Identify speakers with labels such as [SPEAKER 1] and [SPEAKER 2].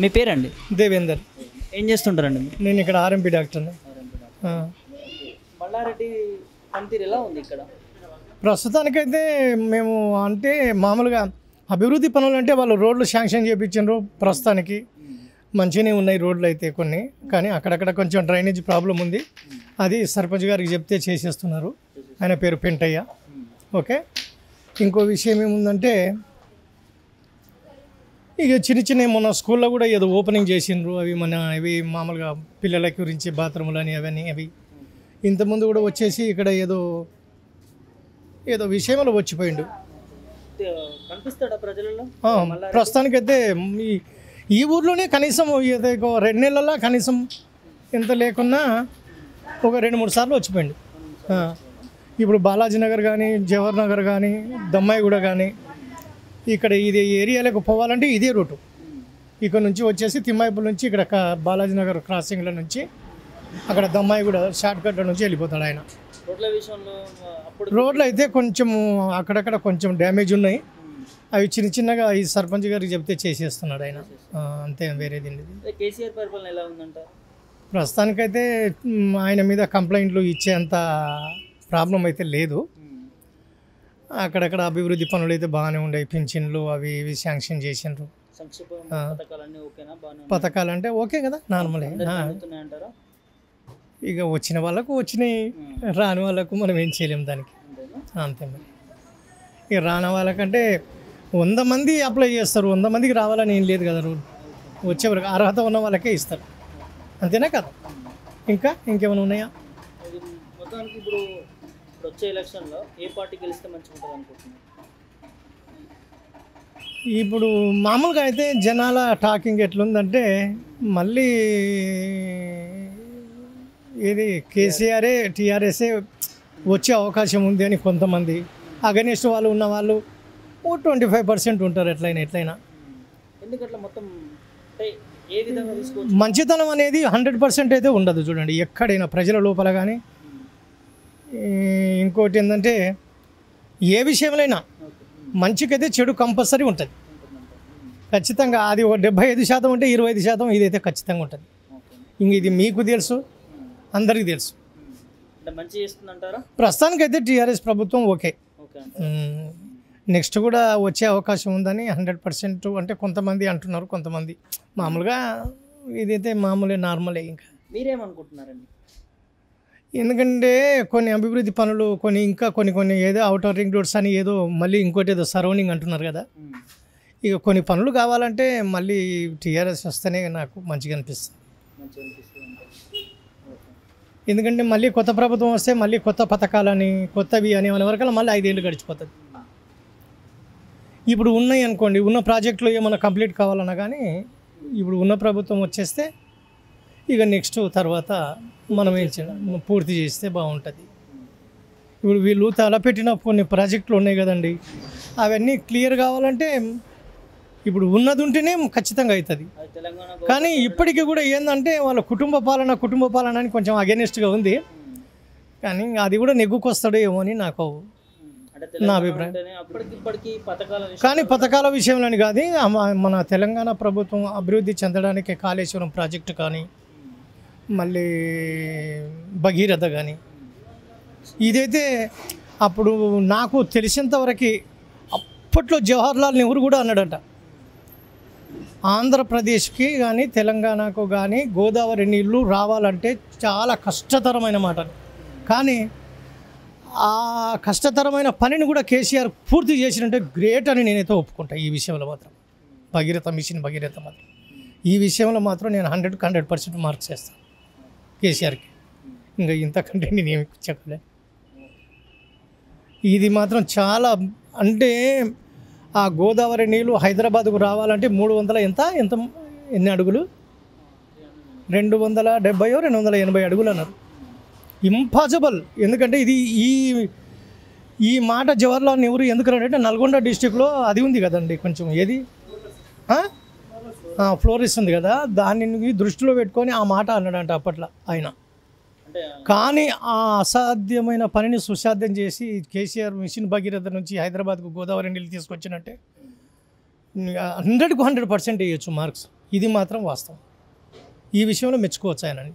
[SPEAKER 1] మీ పేరండి?
[SPEAKER 2] దేవేందర్.
[SPEAKER 1] ఏం చేస్తుంటారండి మీరు?
[SPEAKER 2] నేను ఇక్కడ ఆర్ఎంపీ డాక్టర్ని ఆ.
[SPEAKER 1] మల్లారెడ్డి పనితీరు ఎలా ఉంది ఇక్కడ?
[SPEAKER 2] ప్రస్తుతానికైతే మేము అంటే మామూలుగా అభివృద్ధి పనులు అంటే వాళ్ళు రోడ్లు శాంక్షన్ చేయించారు ప్రస్తుతానికి. మంచిగానే ఉన్నాయి రోడ్లు అయితే కొన్ని కానీ అక్కడక్కడ కొంచెం డ్రైనేజ్ ప్రాబ్లం ఉంది. అది సర్పంచ్ గారికి చెప్తే చేసేస్తున్నారు. ఆయన పేరు పెంటయ్య. ఓకే? ఇంకో విషయం ఏముందంటే ఇక చిన్న చిన్న మొన్న స్కూల్లో కూడా ఏదో ఓపెనింగ్ చేసిండ్రు. అవి మన ఇవి మామూలుగా పిల్లల గురించి బాత్రూములు అని అవన్నీ అవి. ఇంతకుముందు కూడా వచ్చేసి ఇక్కడ ఏదో ఏదో విషయంలో వచ్చిపోయిండు. ప్రస్తుతానికైతే ఈ ఈ ఊర్లోనే కనీసం రెండు నెలల్లో కనీసం ఎంత లేకున్నా ఒక రెండు మూడు సార్లు వచ్చిపోయిండు. ఇప్పుడు బాలాజీ నగర్ కానీ జవహర్ నగర్ కానీ దమ్మాయిగూడ కానీ ఇక్కడ ఇది ఏరియాలకు పోవాలంటే ఇదే రూటు. ఇక్కడ నుంచి వచ్చేసి తిమ్మాయిపూర్ నుంచి ఇక్కడ బాలాజీ నగర్ క్రాసింగ్ల నుంచి అక్కడ దమ్మాయిగూడ షార్ట్ కట్ నుంచి వెళ్ళిపోతాడు ఆయన.
[SPEAKER 1] రోడ్ల
[SPEAKER 2] అయితే కొంచెం అక్కడక్కడ కొంచెం డ్యామేజ్ ఉన్నాయి. అవి చిన్న చిన్నగా ఈ సర్పంచ్ గారికి చెప్తే చేసేస్తున్నాడు ఆయన. అంతే వేరేది ప్రస్తుతానికైతే ఆయన మీద కంప్లైంట్లు ఇచ్చేంత ప్రాబ్లం అయితే లేదు. అక్కడక్కడ అభివృద్ధి పనులు అయితే బాగానే ఉన్నాయి పింఛన్లు అవి ఇవి శాంక్షన్ చేసిండ్రు. పథకాలు అంటే ఓకే కదా నార్మలే. ఇక వచ్చిన వాళ్ళకు వచ్చినాయి రాని వాళ్ళకు మనం ఏం చేయలేం దానికి.
[SPEAKER 1] అంతేనా?
[SPEAKER 2] అంతే మరి. ఇక రాని వాళ్ళకంటే వంద మంది అప్లై చేస్తారు వంద మందికి రావాలని ఏం లేదు కదా రూల్. వచ్చే వరకు అర్హత ఉన్న వాళ్ళకే ఇస్తారు. అంతేనా కదా? ఇంకా ఇంకేమైనా ఉన్నాయా?
[SPEAKER 1] ఇప్పుడు వచ్చే ఎలక్షన్లో ఏ పార్టీ గెలిస్తే మంచిగా ఉంటుంది అనుకుంటున్నారు?
[SPEAKER 2] ఇప్పుడు మామూలుగా అయితే జనాల టాకింగ్ ఎట్లుందంటే మళ్ళీ ఇది కేసీఆరే టీఆర్ఎస్ఏ వచ్చే అవకాశం ఉంది అని కొంతమంది. అగనిస్ట్ వాళ్ళు ఉన్న వాళ్ళు ఓ ట్వంటీ ఫైవ్ పర్సెంట్ ఉంటారు ఎట్లయినా ఎట్లయినా.
[SPEAKER 1] ఎందుకట్లా మొత్తం
[SPEAKER 2] మంచితనం అనేది హండ్రెడ్ పర్సెంట్ అయితే ఉండదు చూడండి ఎక్కడైనా ప్రజల లోపల కానీ ఇంకోటి ఏంటంటే ఏ విషయంలోనైనా మంచికైతే చెడు కంపల్సరీ ఉంటుంది. ఖచ్చితంగా అది ఒక డెబ్బై ఐదు శాతం ఉంటే ఇరవై ఐదు శాతం ఇదైతే ఖచ్చితంగా ఉంటుంది. ఇంక ఇది మీకు తెలుసు అందరికీ తెలుసు. ప్రస్తుతానికైతే టీఆర్ఎస్ ప్రభుత్వం ఓకే.
[SPEAKER 1] ఓకే
[SPEAKER 2] నెక్స్ట్ కూడా వచ్చే అవకాశం ఉందని హండ్రెడ్ పర్సెంట్ అంటే కొంతమంది అంటున్నారు కొంతమంది. మామూలుగా ఇదైతే మామూలే నార్మలే ఇంకా.
[SPEAKER 1] మీరేమనుకుంటున్నారండి?
[SPEAKER 2] ఎందుకంటే కొన్ని అభివృద్ధి పనులు కొన్ని ఇంకా కొన్ని కొన్ని ఏదో అవుటర్ రింగ్ రోడ్స్ అని ఏదో మళ్ళీ ఇంకోటి ఏదో సరౌండింగ్ అంటున్నారు కదా. ఇక కొన్ని పనులు కావాలంటే మళ్ళీ టీఆర్ఎస్ వస్తేనే నాకు మంచిగా అనిపిస్తుంది. ఎందుకంటే మళ్ళీ కొత్త ప్రభుత్వం వస్తే మళ్ళీ కొత్త పథకాలని కొత్తవి అని అనే వరకు మళ్ళీ ఐదేళ్ళు గడిచిపోతుంది. ఇప్పుడు ఉన్నాయి అనుకోండి ఉన్న ప్రాజెక్టులు ఏమైనా కంప్లీట్ కావాలన్నా కానీ ఇప్పుడు ఉన్న ప్రభుత్వం వచ్చేస్తే ఇక నెక్స్ట్ తర్వాత మనం ఏం చేయాలి? పూర్తి చేస్తే బాగుంటుంది. ఇప్పుడు వీళ్ళు తలపెట్టిన కొన్ని ప్రాజెక్టులు ఉన్నాయి కదండి అవన్నీ క్లియర్ కావాలంటే ఇప్పుడు ఉన్నది ఉంటేనే ఖచ్చితంగా అవుతుంది కానీ ఇప్పటికీ కూడా ఏంటంటే వాళ్ళ కుటుంబ పాలన కుటుంబ పాలన అని కొంచెం అగెనిస్ట్గా ఉంది. కానీ అది కూడా నెగ్గుకొస్తాడో ఏమో అని నాకు
[SPEAKER 1] నా
[SPEAKER 2] అభిప్రాయం.
[SPEAKER 1] పథకాల
[SPEAKER 2] కానీ పథకాల విషయంలోని కాదు మన తెలంగాణ ప్రభుత్వం అభివృద్ధి చెందడానికి కాళేశ్వరం ప్రాజెక్టు కానీ మళ్ళీ భగీరథ కానీ ఇదైతే అప్పుడు నాకు తెలిసినంతవరకు అప్పట్లో జవహర్లాల్ నెహ్రూ కూడా అన్నాడట. ఆంధ్రప్రదేశ్కి కానీ తెలంగాణకు కానీ గోదావరి నీళ్ళు రావాలంటే చాలా కష్టతరమైన మాట కానీ ఆ కష్టతరమైన పనిని కూడా కేసీఆర్ పూర్తి చేసినంటే గ్రేట్ అని నేనైతే ఒప్పుకుంటా ఈ విషయంలో మాత్రం. భగీరథ మిషన్ భగీరథ మాత్రం. ఈ విషయంలో మాత్రం నేను హండ్రెడ్ హండ్రెడ్ పర్సెంట్ మార్క్స్ చేస్తాను కేసీఆర్కి. ఇంకా ఇంతకంటే నేను ఏమి చెప్పలే. ఇది మాత్రం చాలా అంటే ఆ గోదావరి నీళ్ళు హైదరాబాద్కు రావాలంటే మూడు వందల ఎంత? ఎంత ఎన్ని అడుగులు? రెండు వందల డెబ్బయో రెండు వందల ఎనభై అడుగులు అన్నారు. ఇంపాసిబుల్. ఎందుకంటే ఇది ఈ ఈ మాట జవహర్లాల్ నెహ్రూ ఎందుకు అంటే నల్గొండ డిస్టిక్లో అది ఉంది కదండి కొంచెం ఏది? ఫ్లోరిస్ ఉంది కదా దానిని దృష్టిలో పెట్టుకొని ఆ మాట అన్నాడంట అప్పట్లో ఆయన. కానీ ఆ అసాధ్యమైన పనిని సుసాధ్యం చేసి కేసీఆర్ మిషన్ భగీరథ నుంచి హైదరాబాద్కు గోదావరి నీళ్ళు తీసుకొచ్చినట్టే హండ్రెడ్కు హండ్రెడ్ పర్సెంట్ వేయచ్చు మార్క్స్. ఇది మాత్రం వాస్తవం. ఈ విషయంలో మెచ్చుకోవచ్చు ఆయనని.